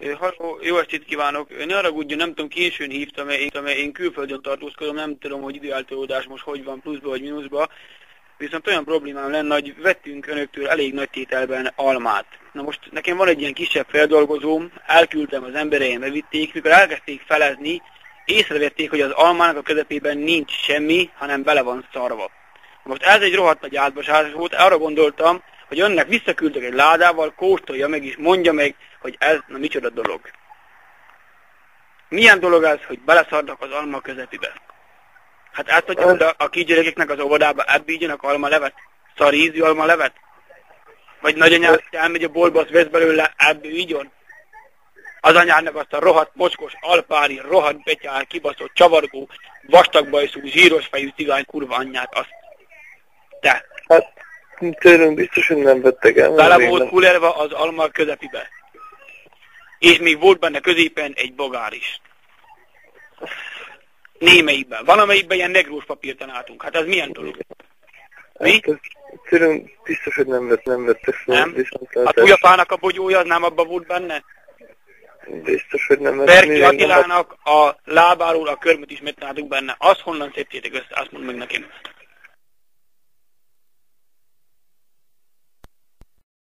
Halló, jó estét kívánok! Ne haragudjon, nem tudom, későn hívtam, mert én, én külföldön tartózkodom, nem tudom, hogy időáltalódás most hogy van, pluszba vagy mínuszba. Viszont olyan problémám lenne, hogy vettünk önöktől elég nagy tételben almát. Na most nekem van egy ilyen kisebb feldolgozóm, elküldtem az embereim, bevitték, mikor elkezdték felezni, észrevették, hogy az almának a közepében nincs semmi, hanem bele van szarva. Most ez egy rohadt nagy átbasás volt, arra gondoltam, hogy önnek visszaküldök egy ládával, kóstolja meg és mondja meg, hogy ez na micsoda dolog. Milyen dolog ez, hogy beleszarnak az alma közepébe? Hát ezt, hogy a, a kisgyerekeknek az óvodába ebbígyanak alma levet? Szarízű alma levet? Vagy nagyanyám elmegy a boltba, azt vesz belőle, ebből ígyon? Az anyának azt a rohadt mocskos, alpári, rohadt betyár, kibaszott, csavargó, vastagbajszú, zsíros fejű cigány kurva anyját, azt. Te. Hát tőlünk biztos, hogy nem vettek el. Bele volt kulérva az alma közepibe. És még volt benne középen egy bogár is. Némelyikben. Van, amelyikben ilyen negrós papírt találtunk. Hát ez milyen dolog? Mi? Hát, tőlünk biztos, hogy nem vett, nem vett ezt. Nem? A túljapának a bogyója az nem abban volt benne? Biztos, hogy nem. Berki Attilának a lábáról a körmöt is megtaláltuk benne. Azt honnan szedtétek össze? Azt mondd meg nekem.